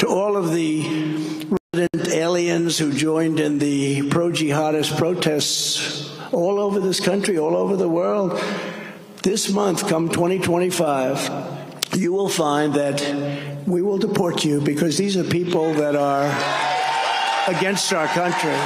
to all of the resident aliens who joined in the pro jihadist protests all over this country, all over the world. This month, come 2025, you will find that we will deport you because these are people that are against our country.